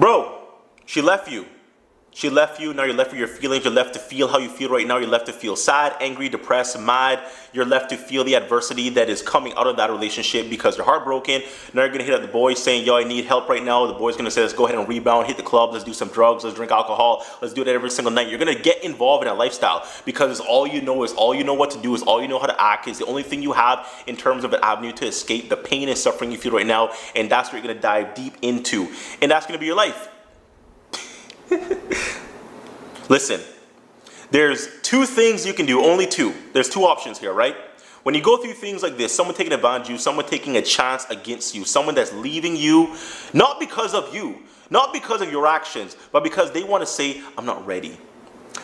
Bro, she left you. She left you, now you're left with your feelings. You're left to feel how you feel right now. You're left to feel sad, angry, depressed, mad. You're left to feel the adversity that is coming out of that relationship because you're heartbroken. Now you're gonna hit up the boys saying, Yo, I need help right now. The boy's gonna say, Let's go ahead and rebound, hit the club, let's do some drugs, let's drink alcohol, let's do that every single night. You're gonna get involved in that lifestyle because it's all you know is all you know what to do, is all you know how to act, is the only thing you have in terms of an avenue to escape the pain and suffering you feel right now. And that's what you're gonna dive deep into. And that's gonna be your life. Listen, there's two things you can do, only two. There's two options here, right? When you go through things like this, someone taking advantage of you, someone taking a chance against you, someone that's leaving you, not because of you, not because of your actions, but because they want to say, I'm not ready.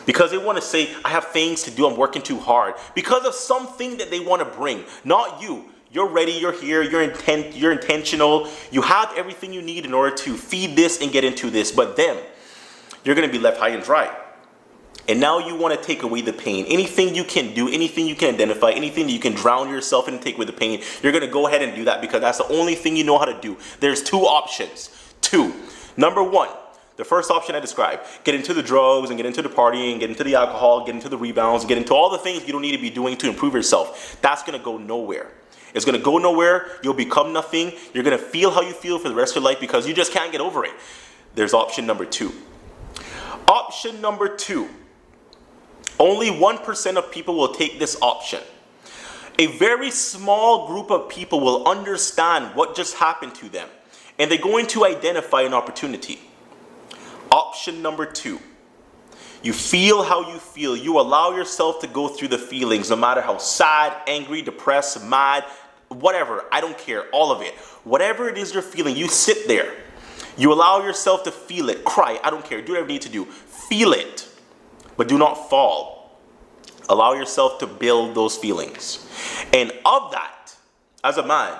Because they want to say, I have things to do, I'm working too hard. Because of something that they want to bring, not you. You're ready, you're here, you're intent, you're intentional, you have everything you need in order to feed this and get into this, but them, you're going to be left high and dry. And now you want to take away the pain. Anything you can do, anything you can identify, anything you can drown yourself in and take away the pain, you're going to go ahead and do that because that's the only thing you know how to do. There's two options. Two. Number one, the first option I described, get into the drugs and get into the partying, get into the alcohol, get into the rebounds, get into all the things you don't need to be doing to improve yourself. That's going to go nowhere. It's going to go nowhere. You'll become nothing. You're going to feel how you feel for the rest of your life because you just can't get over it. There's option number two. Option number two only 1% of people will take this option. A very small group of people will understand what just happened to them and they're going to identify an opportunity. Option number two. You feel how you feel. You allow yourself to go through the feelings, no matter how sad, angry, depressed, mad, whatever. I don't care. All of it. Whatever it is you're feeling, you sit there. You allow yourself to feel it. Cry. I don't care. Do whatever you need to do. Feel it but do not fall. Allow yourself to build those feelings. And of that, as a man,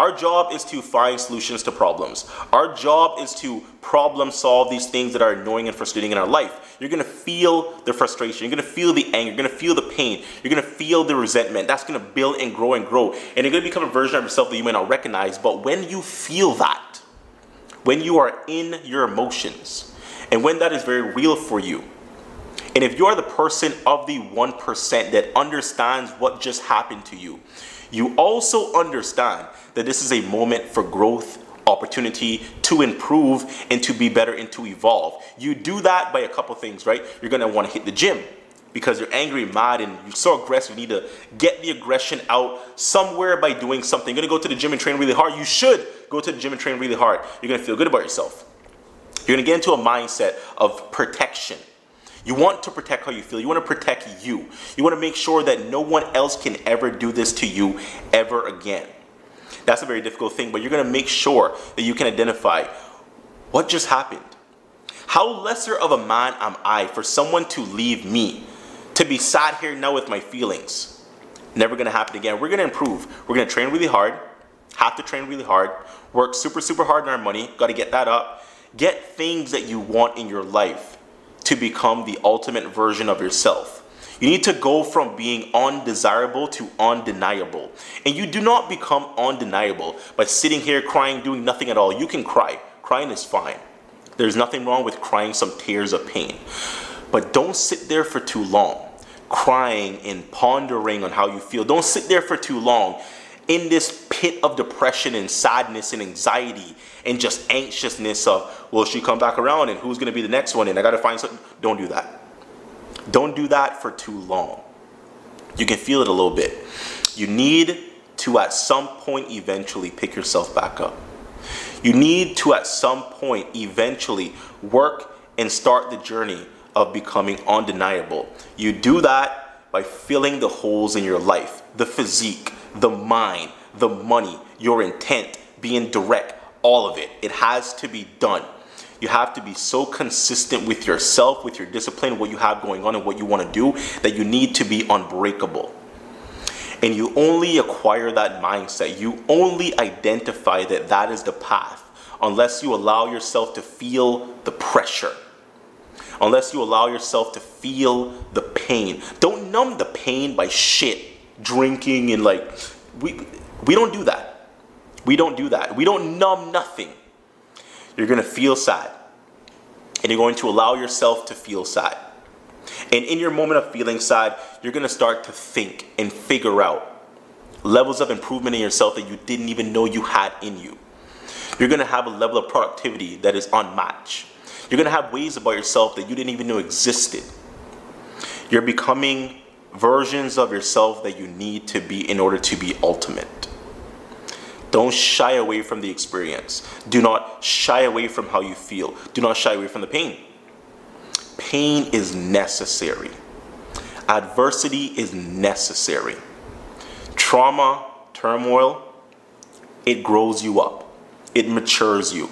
our job is to find solutions to problems. Our job is to problem solve these things that are annoying and frustrating in our life. You're gonna feel the frustration, you're gonna feel the anger, you're gonna feel the pain, you're gonna feel the resentment. That's gonna build and grow and grow. And you're gonna become a version of yourself that you may not recognize. But when you feel that, when you are in your emotions, and when that is very real for you, and if you're the person of the 1% that understands what just happened to you, you also understand that this is a moment for growth, opportunity to improve and to be better and to evolve. You do that by a couple things, right? You're gonna wanna hit the gym because you're angry, mad, and you're so aggressive. You need to get the aggression out somewhere by doing something. You're gonna go to the gym and train really hard. You should go to the gym and train really hard. You're gonna feel good about yourself. You're gonna get into a mindset of protection. You want to protect how you feel. You want to protect you. You want to make sure that no one else can ever do this to you ever again. That's a very difficult thing, but you're going to make sure that you can identify what just happened. How lesser of a man am I for someone to leave me, to be sat here now with my feelings? Never going to happen again. We're going to improve. We're going to train really hard, have to train really hard, work super, super hard on our money, got to get that up. Get things that you want in your life to become the ultimate version of yourself. You need to go from being undesirable to undeniable. And you do not become undeniable by sitting here crying, doing nothing at all. You can cry. Crying is fine. There's nothing wrong with crying some tears of pain. But don't sit there for too long, crying and pondering on how you feel. Don't sit there for too long in this pit of depression and sadness and anxiety and just anxiousness of, will she come back around and who's going to be the next one and I got to find something. Don't do that. Don't do that for too long. You can feel it a little bit. You need to at some point eventually pick yourself back up. You need to at some point eventually work and start the journey of becoming undeniable. You do that by filling the holes in your life, the physique, the mind, the money, your intent, being direct, all of it. It has to be done. You have to be so consistent with yourself, with your discipline, what you have going on and what you want to do, that you need to be unbreakable. And you only acquire that mindset. You only identify that that is the path unless you allow yourself to feel the pressure. Unless you allow yourself to feel the pain. Don't numb the pain by shit, drinking and like we we don't do that. We don't do that. We don't numb nothing. You're going to feel sad. and you're going to allow yourself to feel sad. And in your moment of feeling sad, you're going to start to think and figure out levels of improvement in yourself that you didn't even know you had in you. You're going to have a level of productivity that is unmatched. You're going to have ways about yourself that you didn't even know existed. You're becoming versions of yourself that you need to be in order to be ultimate. Don't shy away from the experience. Do not shy away from how you feel. Do not shy away from the pain. Pain is necessary. Adversity is necessary. Trauma, turmoil, it grows you up. It matures you.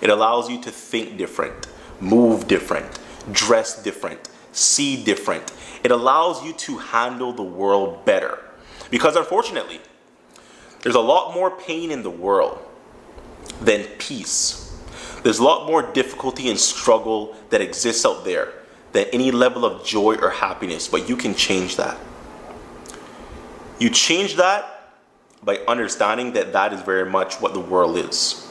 It allows you to think different, move different, dress different, see different. It allows you to handle the world better. Because unfortunately, there's a lot more pain in the world than peace. There's a lot more difficulty and struggle that exists out there than any level of joy or happiness, but you can change that. You change that by understanding that that is very much what the world is.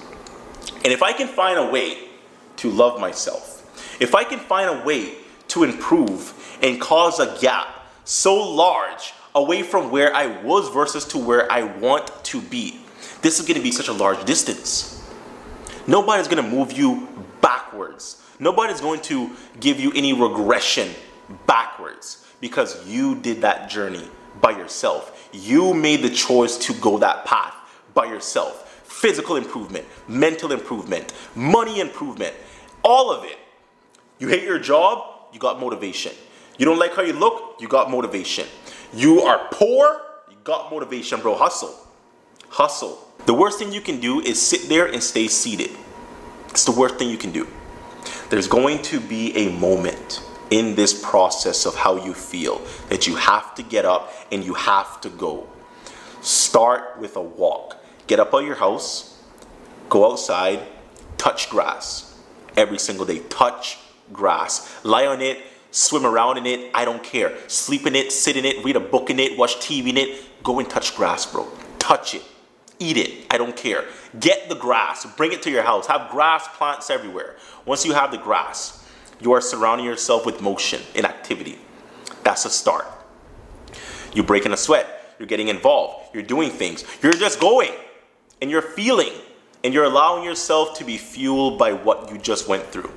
And if I can find a way to love myself, if I can find a way to improve and cause a gap so large away from where I was versus to where I want to be. This is going to be such a large distance. Nobody's going to move you backwards. Nobody's going to give you any regression backwards because you did that journey by yourself. You made the choice to go that path by yourself. Physical improvement, mental improvement, money improvement, all of it. You hate your job, you got motivation. You don't like how you look, you got motivation. You are poor, you got motivation, bro. Hustle. Hustle. The worst thing you can do is sit there and stay seated. It's the worst thing you can do. There's going to be a moment in this process of how you feel that you have to get up and you have to go. Start with a walk. Get up out of your house, go outside, touch grass every single day. Touch grass. Lie on it, swim around in it, I don't care. Sleep in it, sit in it, read a book in it, watch TV in it. Go and touch grass, bro. Touch it. Eat it. I don't care. Get the grass. Bring it to your house. Have grass plants everywhere. Once you have the grass, you are surrounding yourself with motion and activity. That's a start. You're breaking a sweat. You're getting involved. You're doing things. You're just going and you're feeling and you're allowing yourself to be fueled by what you just went through.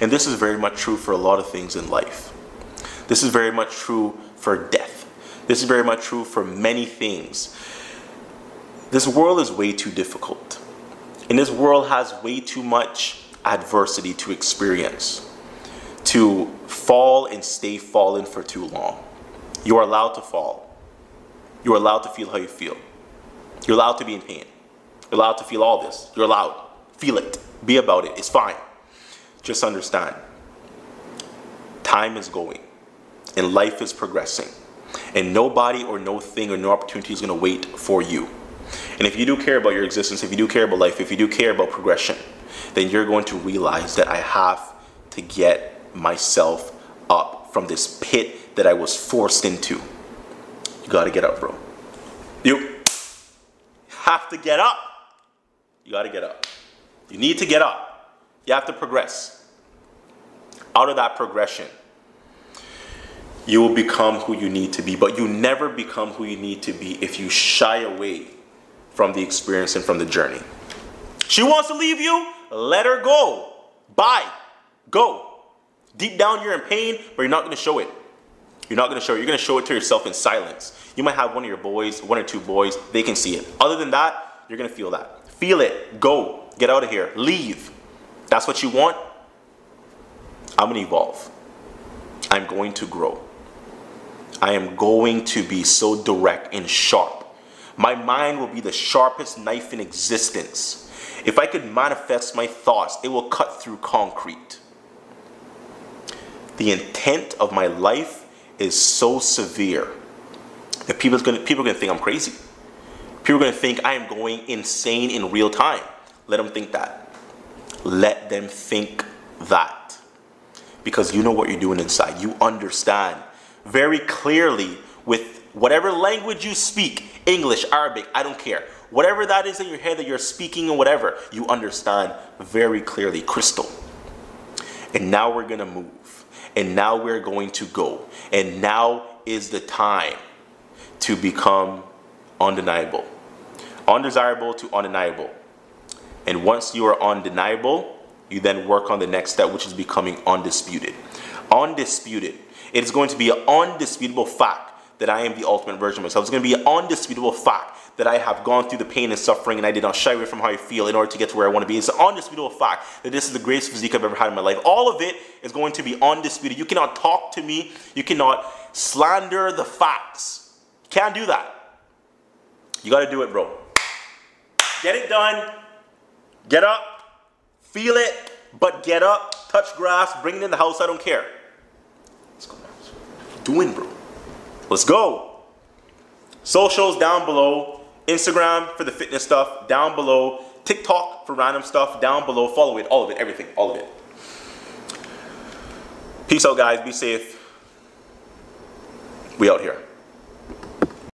And this is very much true for a lot of things in life. This is very much true for death. This is very much true for many things. This world is way too difficult. And this world has way too much adversity to experience, to fall and stay fallen for too long. You are allowed to fall. You are allowed to feel how you feel. You're allowed to be in pain. You're allowed to feel all this. You're allowed. Feel it. Be about it. It's fine. Just understand. Time is going and life is progressing. And nobody or no thing or no opportunity is going to wait for you. And if you do care about your existence, if you do care about life, if you do care about progression, then you're going to realize that I have to get myself up from this pit that I was forced into. You got to get up, bro. You have to get up. You got to get up. You need to get up. You have to progress. Out of that progression, you will become who you need to be. But you never become who you need to be if you shy away from the experience and from the journey. She wants to leave you, let her go. Bye. Go. Deep down, you're in pain, but you're not going to show it. You're not going to show it. You're going to show it to yourself in silence. You might have one of your boys, one or two boys, they can see it. Other than that, you're going to feel that. Feel it. Go. Get out of here. Leave. That's what you want. I'm going to evolve. I'm going to grow. I am going to be so direct and sharp. My mind will be the sharpest knife in existence. If I could manifest my thoughts, it will cut through concrete. The intent of my life is so severe that people's gonna, people are going to think I'm crazy. People are going to think I am going insane in real time. Let them think that. Let them think that. Because you know what you're doing inside. You understand very clearly with whatever language you speak English, Arabic, I don't care. Whatever that is in your head that you're speaking or whatever, you understand very clearly, crystal. And now we're going to move. And now we're going to go. And now is the time to become undeniable. Undesirable to undeniable. And once you are undeniable, you then work on the next step, which is becoming undisputed. Undisputed. It is going to be an undisputable fact that I am the ultimate version of myself. It's going to be an undisputable fact that I have gone through the pain and suffering and I did not shy away from how I feel in order to get to where I want to be. It's an undisputable fact that this is the greatest physique I've ever had in my life. All of it is going to be undisputed. You cannot talk to me. You cannot slander the facts. Can't do that. You got to do it, bro. Get it done. Get up. Feel it. But get up. Touch grass. Bring it in the house. I don't care. Let's go. Doing, bro. Let's go. Socials down below. Instagram for the fitness stuff down below. TikTok for random stuff down below. Follow it. All of it. Everything. All of it. Peace out, guys. Be safe. We out here.